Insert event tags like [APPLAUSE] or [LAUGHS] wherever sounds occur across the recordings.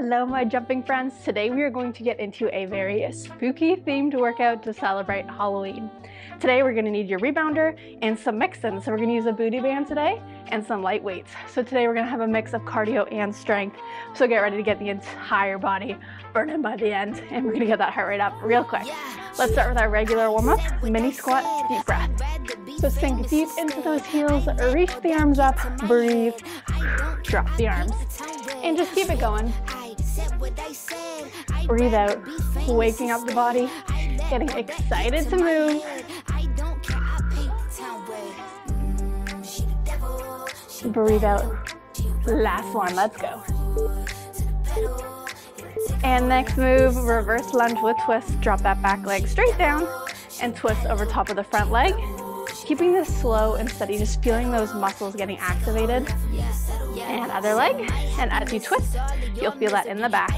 Hello, my jumping friends. Today we are going to get into a very spooky themed workout to celebrate Halloween. Today we're gonna need your rebounder and some mix-ins. So we're gonna use a booty band today and some light weights. So today we're gonna have a mix of cardio and strength. So get ready to get the entire body burning by the end and we're gonna get that heart rate up real quick. Let's start with our regular warm-up, mini squat, deep breath. So sink deep into those heels, reach the arms up, breathe, drop the arms. And just keep it going. Breathe out, waking up the body, getting excited to move. Breathe out. Last one, let's go. And next move, reverse lunge with twist. Drop that back leg straight down and twist over top of the front leg. Keeping this slow and steady, just feeling those muscles getting activated. And other leg. And as you twist, you'll feel that in the back.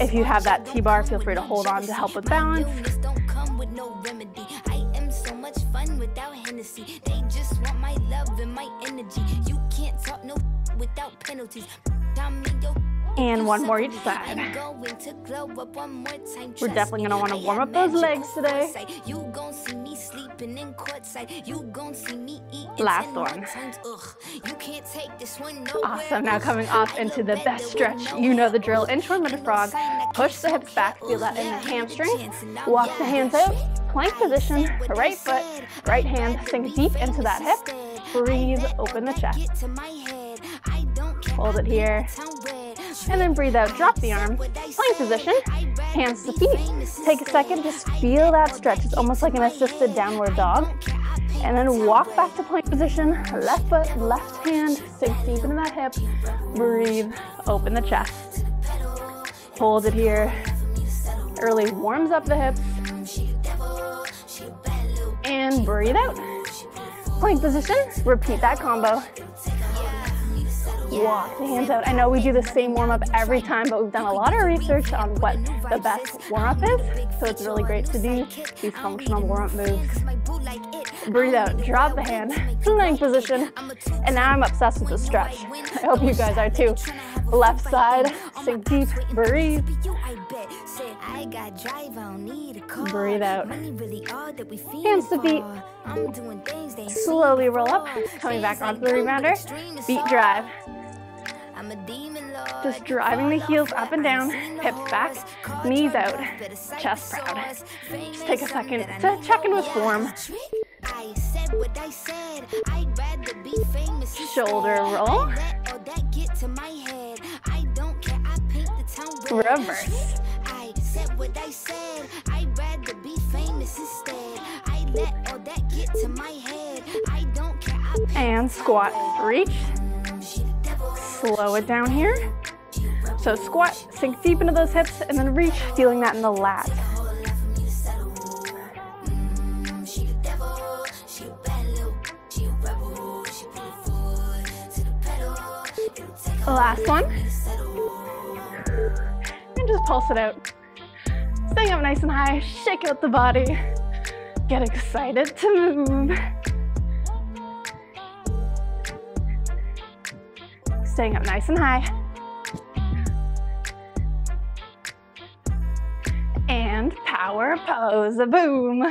If you have that T-bar, feel free to hold on to help with balance. And one more each side. We're definitely gonna wanna warm up those legs today. Last one. Awesome, now coming off into the best stretch. You know the drill, inchworm and frog. Push the hips back, feel that in the hamstring. Walk the hands out, plank position, right foot, right hand, sink deep into that hip. Breathe, open the chest. Hold it here. And then breathe out, drop the arm, plank position, hands to feet. Take a second, just feel that stretch. It's almost like an assisted downward dog. And then walk back to plank position, left foot, left hand, sink deep into that hip. Breathe, open the chest. Hold it here. Early warms up the hips. And breathe out. Plank position, repeat that combo walk the hands out. I know we do the same warm up every time, but we've done a lot of research on what the best warm up is. So it's really great to do these functional warm up moves. Breathe out, drop the hand, [LAUGHS] plank position. And now I'm obsessed with the stretch. I hope you guys are too. Left side, sink deep, breathe. Breathe out. Hands to feet. Slowly roll up, coming back onto the rebounder. Feet drive. Just driving the heels up and down, hips back, knees out, chest proud. Just take a second to check in with form. Shoulder roll. Reverse. And squat, reach, slow it down here. So squat, sink deep into those hips, and then reach, feeling that in the lat. Last one. And just pulse it out. Staying up nice and high, shake out the body. Get excited to move. Staying up nice and high. And power pose, boom.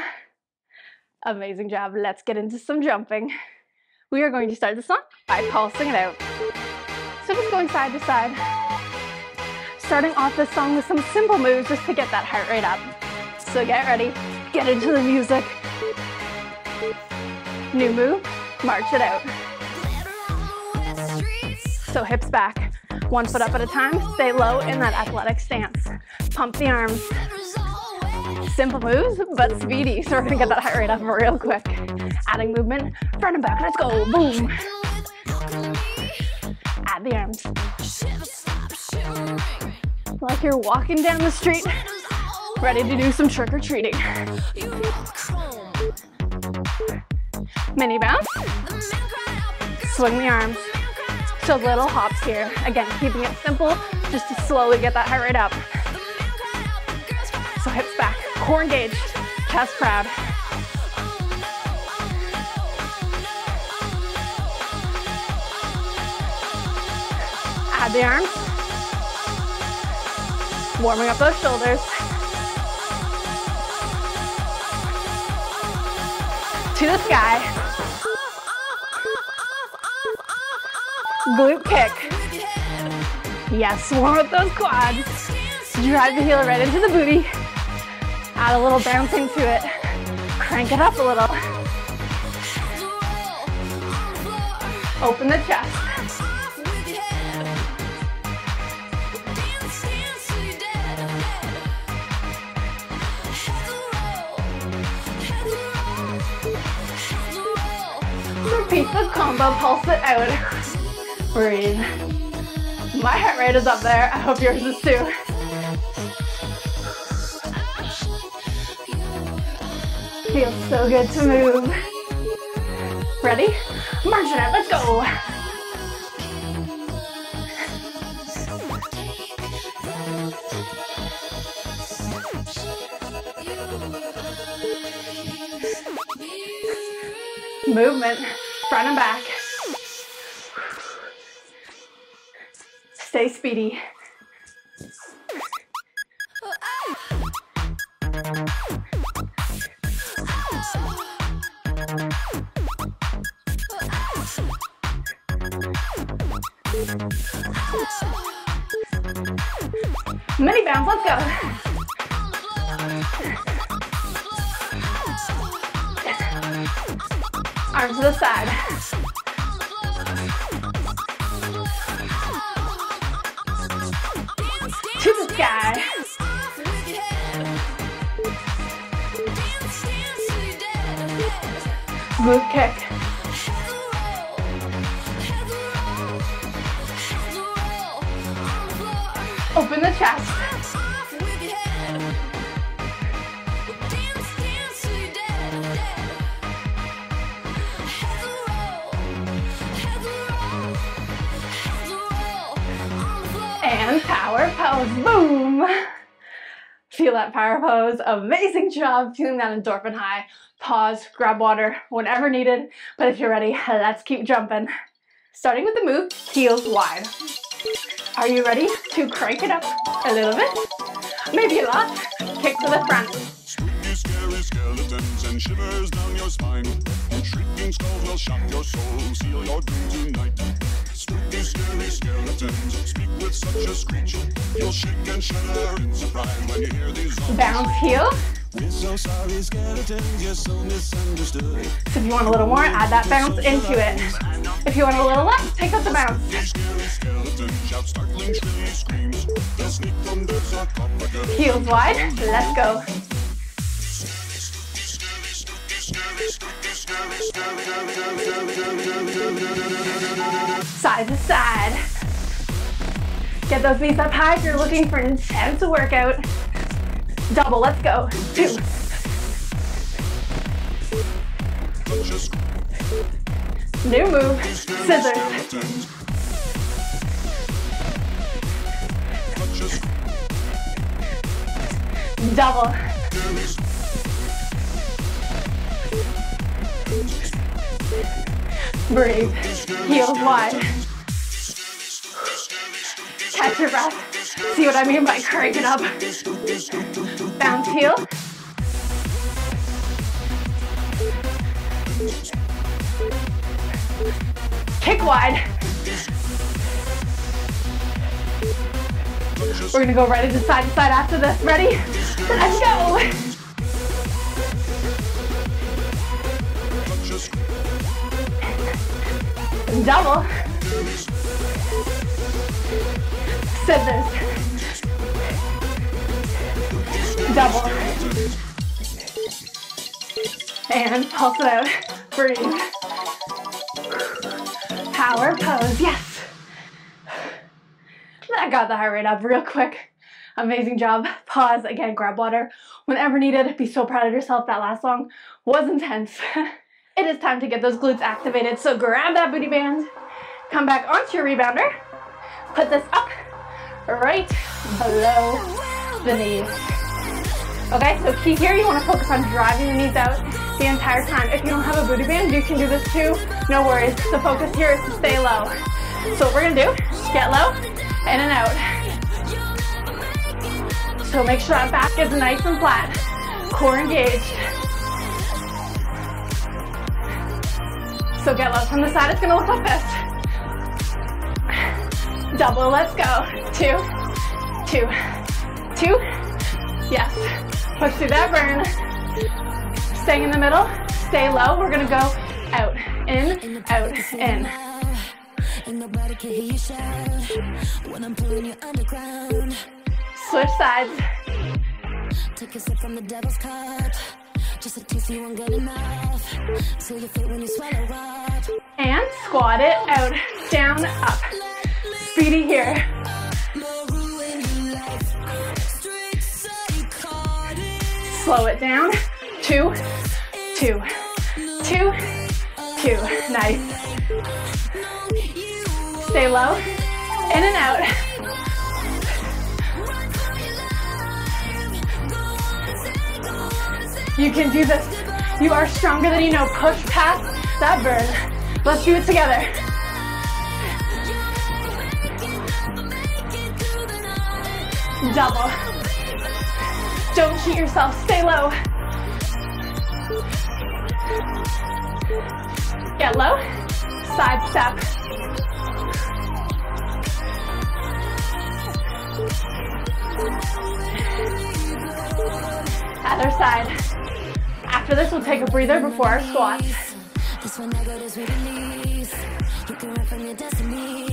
Amazing job. Let's get into some jumping. We are going to start the song by pulsing it out. So just going side to side. Starting off this song with some simple moves just to get that heart rate up. So get ready, get into the music. New move, march it out. So hips back, one foot up at a time. Stay low in that athletic stance. Pump the arms. Simple moves, but speedy. So we're gonna get that heart rate up real quick. Adding movement, front and back, let's go, boom. Add the arms. Like you're walking down the street, ready to do some trick-or-treating. Mini bounce. Swing the arms. So little hops here. Again, keeping it simple, just to slowly get that heart rate up. So hips back, core engaged, chest proud. Add the arms. Warming up those shoulders. To the sky. Glute kick. Yes, warm up those quads. Drive the heel right into the booty. Add a little bouncing to it. Crank it up a little. Open the chest. Repeat the combo, pulse it out. Breathe. My heart rate is up there. I hope yours is too. Feels so good to move. Ready? March it out, let's go. Movement, front and back. Stay speedy. Mini bounce, let's go. Arms to the side. Glute kick. Open the chest. And power pose, boom. [LAUGHS] Feel that power pose, amazing job, feeling that endorphin high. Pause, grab water whenever needed, but if you're ready, let's keep jumping. Starting with the move, heels wide. Are you ready to crank it up a little bit? Maybe a lot. Kick to the front. Scary skeletons and shivers down your spine. Shrieking skulls will shock your soul, seal your tonight. Spooky, scary skeletons speak with such a screech. You'll shake and shudder in surprise when you hear these zombies. Bounce heel. We're so sorry, skeletons, you're so misunderstood. So if you want a little more, add that bounce into it. If you want a little less, take out the bounce. These scary skeletons shout startling, shrilly screams. They'll sneak under sarcophagus. Heels wide. Let's go. Side to side. Get those knees up high if you're looking for an intense workout. Double, let's go. Two. New move. Scissors. Double. Breathe. Heels wide. Catch your breath. See what I mean by crank it up. Bounce heel. Kick wide. We're gonna go right into side to side after this. Ready? Let's go. Double. Scissors. Double. And pulse it out. Breathe. Power pose. Yes. That got the heart rate up real quick. Amazing job. Pause. Again, grab water whenever needed. Be so proud of yourself. That last song was intense. [LAUGHS] it is time to get those glutes activated. So grab that booty band. Come back onto your rebounder. Put this up right below the knees. Okay, so key here, you want to focus on driving the knees out the entire time. If you don't have a booty band, you can do this too. No worries. The focus here is to stay low. So what we're gonna do, get low, in and out. So make sure that back is nice and flat. Core engaged. So get low from the side, it's gonna look like this. Double, let's go. Two, two, two. Yes. Push through that burn. Staying in the middle, stay low. We're gonna go out, in, out, in. Switch sides. Take a sip from the devil's cup. Just a taste you won't get enough. So you fit when you swallow up. And squat it out, down, up. Speedy here. Slow it down. Two, two, two, two. Nice. Stay low. In and out. You can do this. You are stronger than you know. Push past that burn. Let's do it together. Double. Don't cheat yourself. Stay low. Get low. Side step. Other side. After this, we'll take a breather before our squats.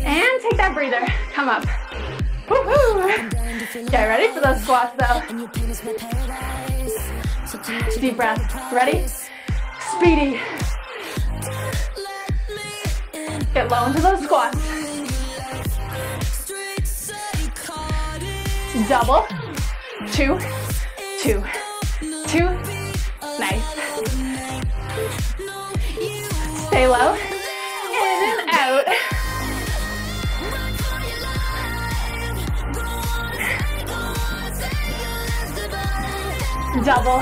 And take that breather. Come up. Get ready for those squats though. Deep breath. Ready? Speedy. Get low into those squats. Double. Two, two, two, Stay low. In and out. Double.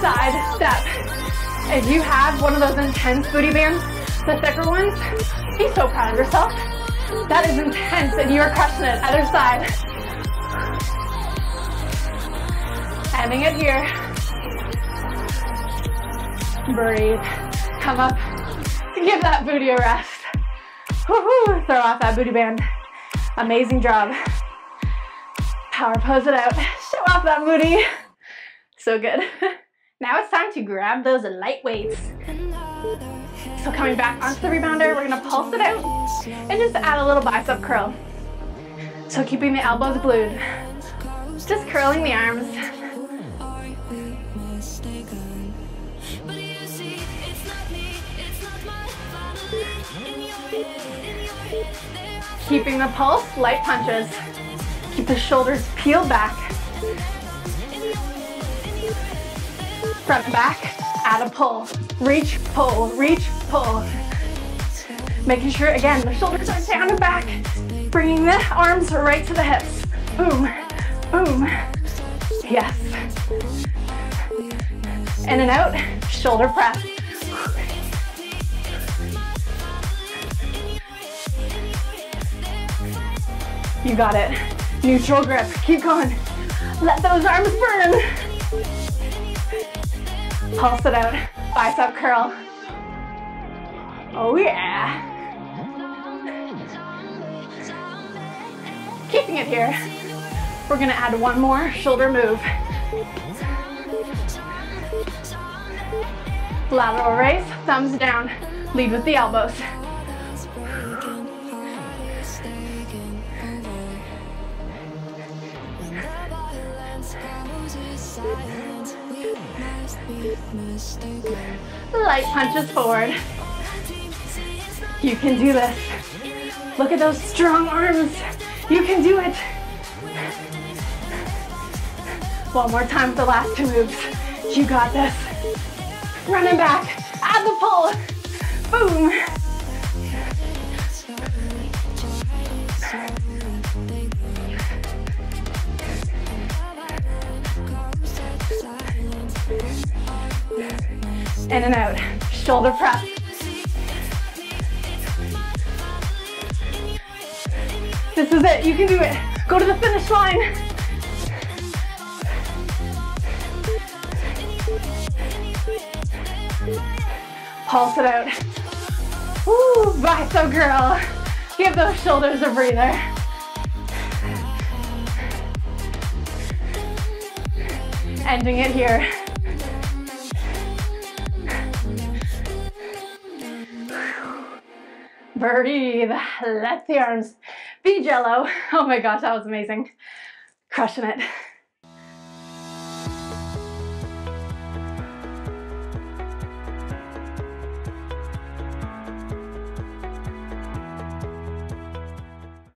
Side step. If you have one of those intense booty bands, the thicker ones, be so proud of yourself. That is intense and you are crushing it. Other side. Ending it here. Breathe. Come up. Give that booty a rest. Woohoo! Throw off that booty band. Amazing job. Power pose it out. Show off that booty. So good. [LAUGHS] Now it's time to grab those light weights. So coming back onto the rebounder, we're gonna pulse it out and just add a little bicep curl. So keeping the elbows glued. Just curling the arms. Keeping the pulse, light punches. Keep the shoulders peeled back. Front back, add a pull. Reach, pull, reach, pull. Making sure, again, the shoulders are down and back. Bringing the arms right to the hips. Boom, boom. Yes. In and out, shoulder press. You got it. Neutral grip, keep going. Let those arms burn. Pulse it out, bicep curl. Oh yeah. Keeping it here. We're gonna add one more shoulder move. Lateral raise, thumbs down. Lead with the elbows. Light punches forward. You can do this. Look at those strong arms. You can do it. One more time with the last two moves. You got this. Running back. Add the pull. Boom. In and out. Shoulder press. This is it. You can do it. Go to the finish line. Pulse it out. Woo, bicep curl. Give those shoulders a breather. Ending it here. Breathe. Let the arms be jello. [LAUGHS] Oh my gosh, that was amazing. Crushing it.